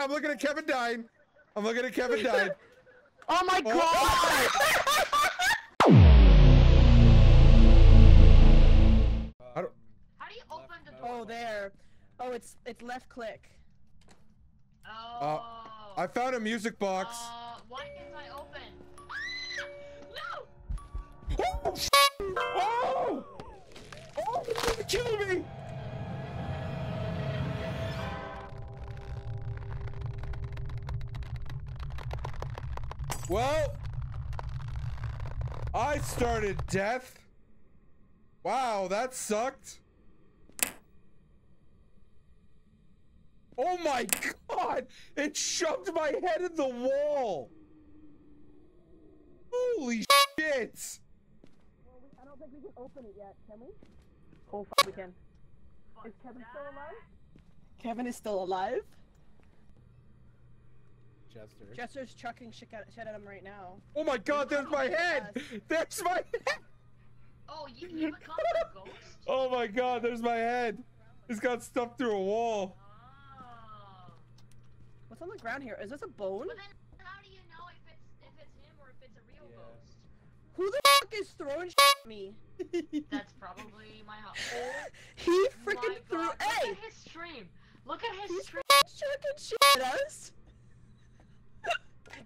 I'm looking at Kevin dying. I'm looking at Kevin dying. Oh my Oh. god! I don't, How do you open the door? oh, there. Oh, it's it's left click. Oh. I found a music box. Uh, why can't I open? No! Oh! sh- Oh! Oh! He's gonna kill me! Well, I started death. Wow, that sucked. Oh my god! It shoved my head in the wall! Holy shit! I don't think we can open it yet, can we? Oh, fuck, we can. Is Kevin still alive? Kevin is still alive. Jester. Jester's chucking shit at, shit at him right now. Oh my god, there's my head! There's my head! Oh, you, you become a ghost? Oh my god, there's my head! It's got stuffed through a wall. Oh. What's on the ground here? Is this a bone? But then, how do you know if it's if it's him or if it's a real ghost? Who the fuck is throwing shit at me? That's probably my house. He Oh freaking threw. God, Hey! Look at his stream. Look at his He's stream. chucking shit at us.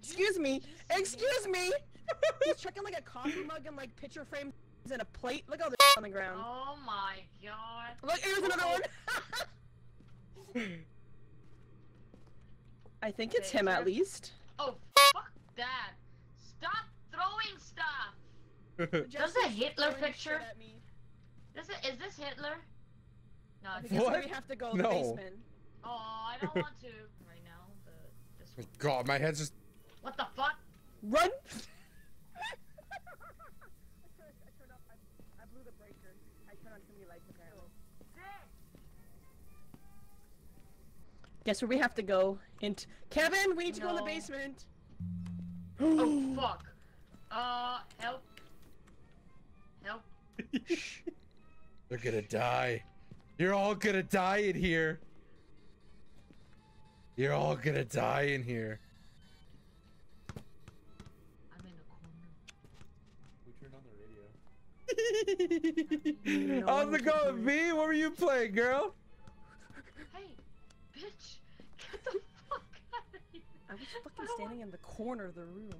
Excuse me. Excuse me. He's checking like a coffee mug and like picture frames and a plate. Look at all the shit on the ground. Oh my god. Look, here's another one. I think it's him at least. Oh, fuck that. Stop throwing stuff. Does Jester's a Hitler picture? shit at me. Does it, is this Hitler? No, I it's think that's where What? we have to go. No. The basement. Oh, I don't want to right now. The, this one. god, my head's just. What the fuck? Run! I turned- I turned off- I- I blew the breaker. I turned on too many lights apparently. Guess where we have to go? Into Kevin, we need to go in the basement. Oh fuck. Uh, help. Help. They're gonna die. You're all gonna die in here. You're all gonna die in here. a corner. How's it going, V? What were you playing, girl? Hey, bitch, get the fuck out of here. I was fucking standing in the corner of the room.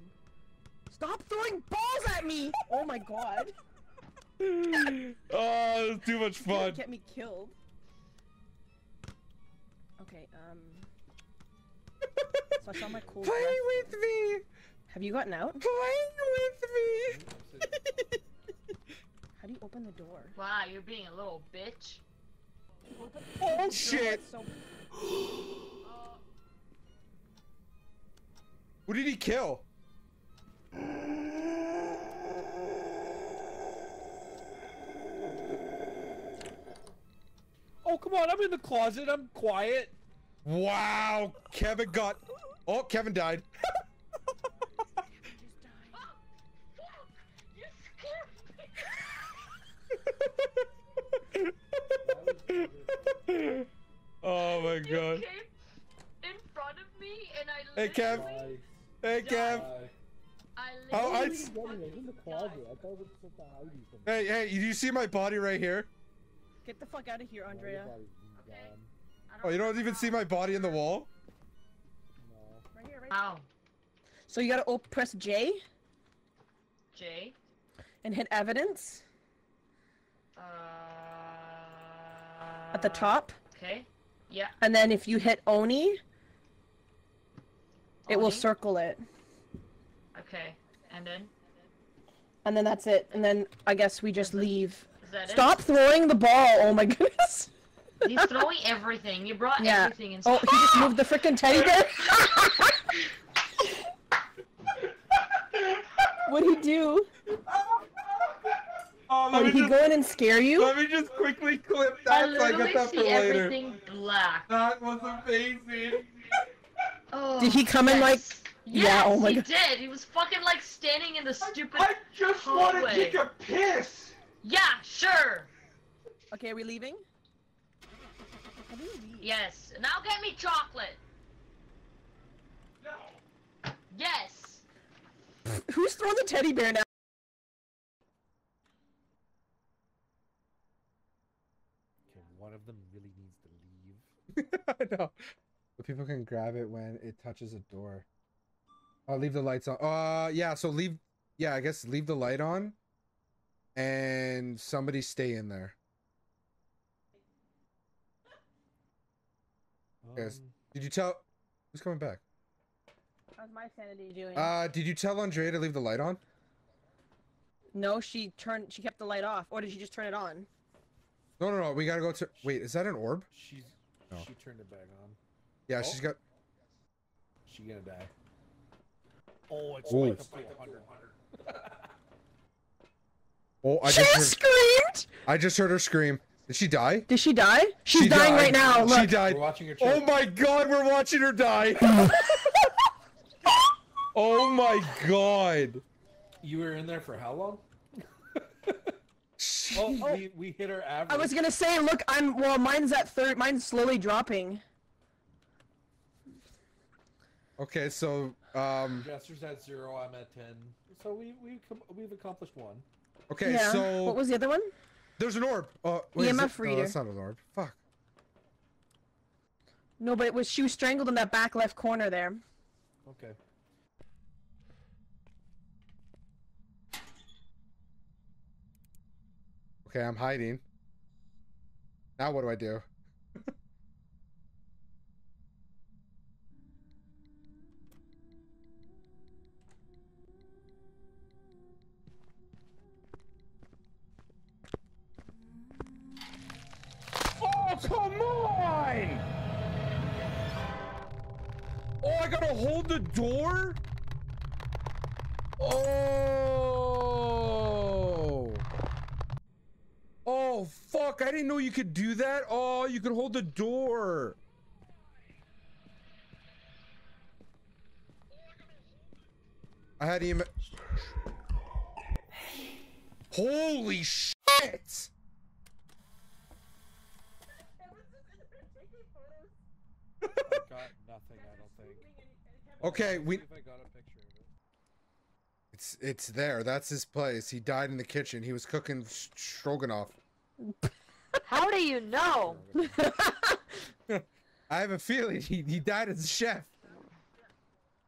Stop throwing balls at me! Oh my god. Oh, it's too much fun. Get me killed. Okay, um. So I saw my cool. Play with me. Have you gotten out? Play with me. How do you open the door? Wow, you're being a little bitch. oh shit. it's so- Uh, Who did he kill? Oh, come on, I'm in the closet. I'm quiet. Wow, Kevin got. Oh, Kevin died. Hey, Kev. Hey, Kev. I Oh, I- literally s- fucking died. Hey, hey, do you see my body right here? Get the fuck out of here, Andrea. Okay. Oh, you don't even see my body in the wall? Right here, right Ow, So you gotta op- press J J. and hit evidence Uh. at the top, Okay. Yeah. and then if you hit Oni, it will circle it, Okay. And then and then that's it. And then I guess we just leave. is that Stop throwing the ball! Oh my goodness. it? He's throwing everything. You brought Yeah. everything in. Oh, he just moved the freaking teddy bear. What'd he do? Oh, Oh, did he go in and scare you? let me just quickly clip I that so I literally get that for see later. everything black. That was amazing. Oh, did he come yes. in like? Yes, yeah, oh my he God. did. He was fucking like standing in the stupid. I, I just want to take a piss. Yeah, sure. Okay, are we leaving? Yes. Now get me chocolate. No. Yes. Who's throwing the teddy bear now? Okay, one of them really needs to leave. no people can grab it when it touches a door. I'll leave the lights on. Uh, yeah. So leave. Yeah, I guess leave the light on, and somebody stay in there. Yes. Um, Did you tell? Who's coming back? How's my sanity doing? Uh, did you tell Andrea to leave the light on? no, she turned. She kept the light off, or did she just turn it on? No, no, no. We gotta go to. Wait, is that an orb? she's No. she turned it back on. Yeah, Oh. she's got. She gonna die. Oh, it's Ooh. like up to 100. Oh, I she just heard, screamed. I just heard her scream. Did she die? Did she die? She's She dying died. right now. She died. We're watching her. Oh my god, we're watching her die. oh my god. You were in there for how long? Oh, we, we hit our average. I was gonna say, look, I'm well. Mine's at third. Mine's slowly dropping. Okay, so um Jester's at zero. I'm at ten. So we we com- we've accomplished one. okay, yeah. so what was the other one? there's an orb. Oh, wait, is EMF it- no, that's not an orb. Fuck. No, but it was she was strangled in that back left corner there. Okay. Okay, I'm hiding. Now what do I do? Know you could do that. Oh, you could hold the door. I had him. Holy shit! Nothing. Okay, we. It's it's there. That's his place. He died in the kitchen. He was cooking stroganoff. How do you know? I have a feeling he, he died as a chef.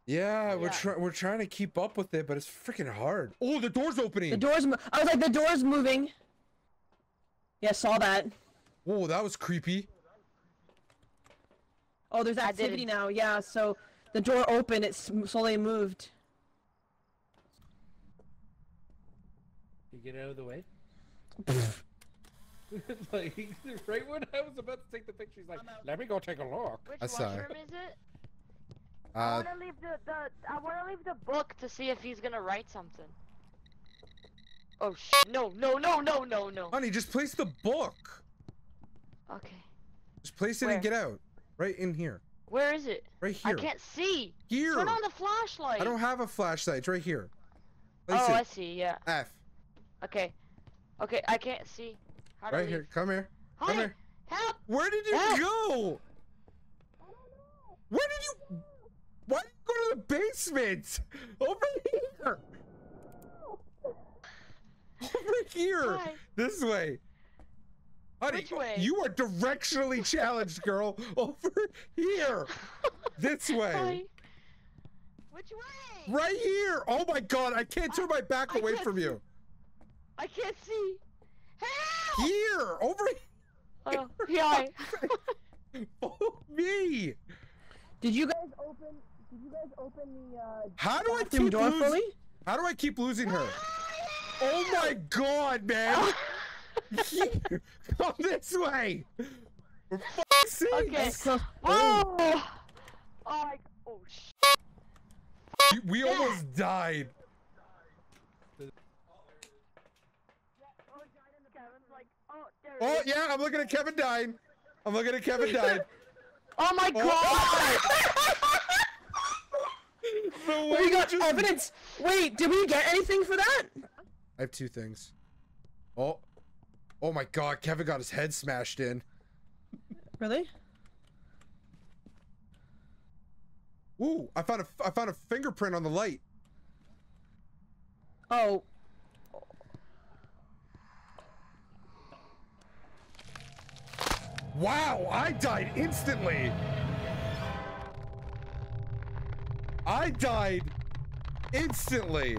Yeah, we're Yeah. trying we're trying to keep up with it, but it's freaking hard. Oh, the door's opening. The door's. Mo- I was like, the door's moving. Yeah, saw that. Whoa, that was creepy. Oh, there's activity now. Yeah, so the door opened. It slowly moved. You get out of the way. like right when I was about to take the picture, he's like, "Let me go take a look." Which I saw it. washroom is it? I Uh, wanna leave the, the I wanna leave the book to see if he's gonna write something. Oh sh! No, no, no, no, no, no. honey, just place the book. Okay. Just place it Where? and get out. Right in here. Where is it? Right here. I can't see. Here. Turn on the flashlight. I don't have a flashlight. It's right here. Place Oh, I see. Yeah. F. Okay. Okay, I can't see. How to Right leave? here. Come here. Come Hi. here. Help! Where did you F. go? Where did you? Why did you go to the basement? Over here. Over here. Hi. This way. Honey, Which way? you are directionally challenged, girl. Over here. This way. Hi. Which way? Right here. Oh my god, I can't turn my back I away from see. you. I can't see. Help! Here. Over Oh, yeah. here. Follow me. Did you guys open? Did you guys open the uh, How do I keep door losing? fully? How do I keep losing her? Oh my god, man! Come this way! For fuck's sake! Okay. That's close. Whoa! Oh, my, oh, sh. We, we almost died. Kevin's like, oh, there it is. yeah, I'm looking at Kevin dying. I'm looking at Kevin dying. Oh my Oh. god! We got just- evidence. Wait, did we get anything for that? I have two things. Oh, oh my god, Kevin got his head smashed in. Really? Ooh, I found a I found a fingerprint on the light. Oh, Wow, I died instantly. I died instantly.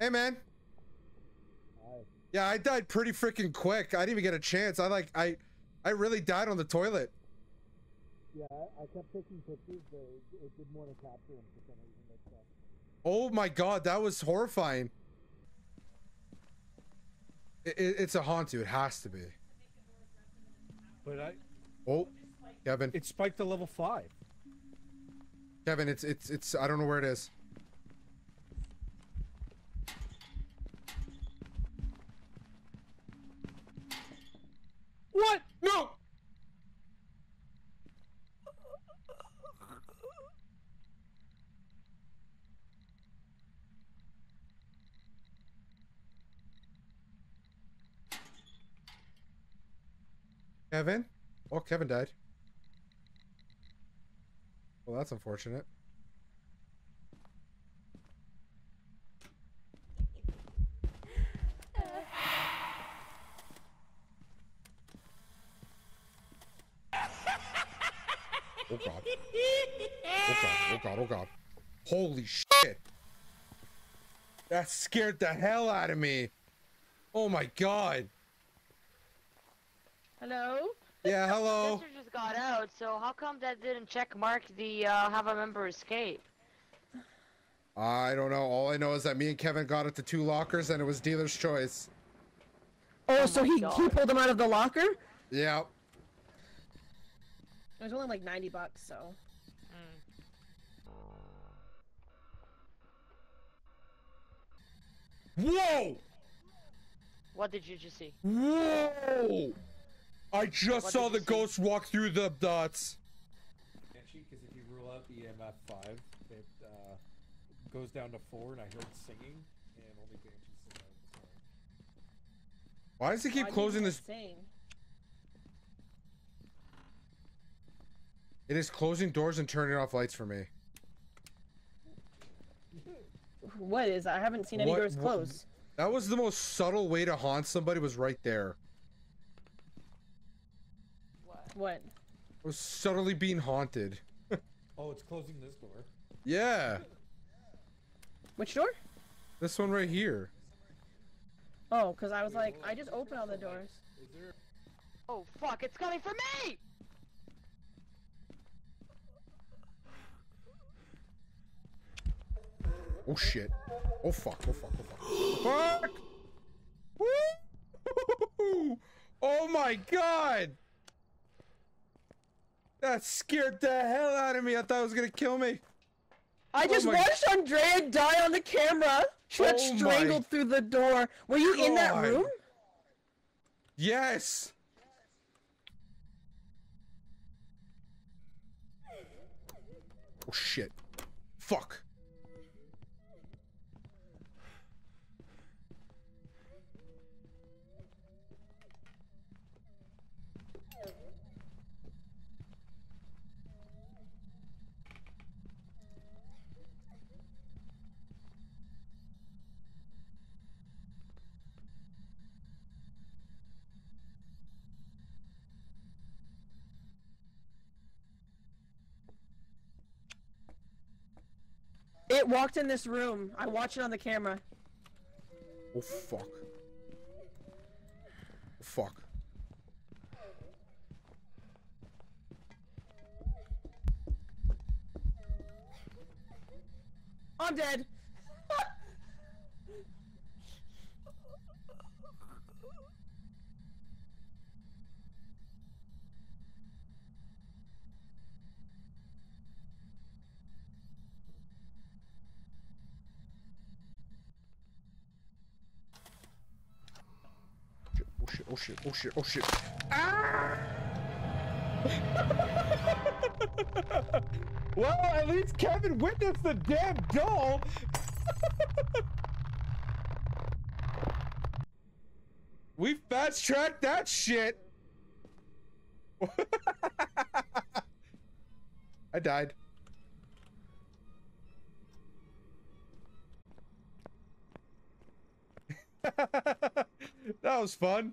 Hey man. Yeah, I died pretty freaking quick. I didn't even get a chance. I like I I really died on the toilet. Yeah, I, kept taking pictures, but it, it didn't want to capture them for some reason. Uh, Oh my god, that was horrifying. It, it, it's a Hantu. It has to be. But I, Oh, Kevin. it spiked to level five. Kevin, it's it's it's. I don't know where it is. What? No. Kevin? Oh, Kevin died. Well, that's unfortunate. Oh god. Oh god, oh god, oh god. Holy shit. That scared the hell out of me. Oh my god. Hello. Yeah, hello. Sister just got out, so how come that didn't check mark the uh, have a member escape? I don't know. All I know is that me and Kevin got it to two lockers and it was dealer's choice. Oh, so my he he pulled him out of the locker. Yeah. It was only like ninety bucks, so. Whoa! What did you just see? Whoa! I just What saw the you see? ghost walk through the dots. Banshee, because if you rule out EMF five, it uh, goes down to four, and I heard singing, and only Banshee survived. So. Why does he keep Why closing this? saying? It is closing doors and turning off lights for me. What is? I haven't seen any What- doors what- close. That was the most subtle way to haunt somebody was right there. What? It was subtly being haunted. Oh, it's closing this door. Yeah. Which door? This one right here. Oh, because I was like, I just opened all the doors. Is there? Oh fuck! It's coming for me! Oh shit. Oh fuck. Oh fuck. Oh fuck. fuck! Woo! Oh my god! That scared the hell out of me. I thought it was gonna kill me. I oh just my- watched Andrea die on the camera. She got Oh strangled through the door. Were you in that room? Yes. Oh shit. Fuck. It walked in this room. I watched it on the camera. Oh fuck. Oh, fuck. I'm dead. Oh shit, oh shit, oh shit. Ah! well, at least Kevin witnessed the damn doll. we fast tracked that shit. I died. that was fun.